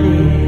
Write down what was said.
You.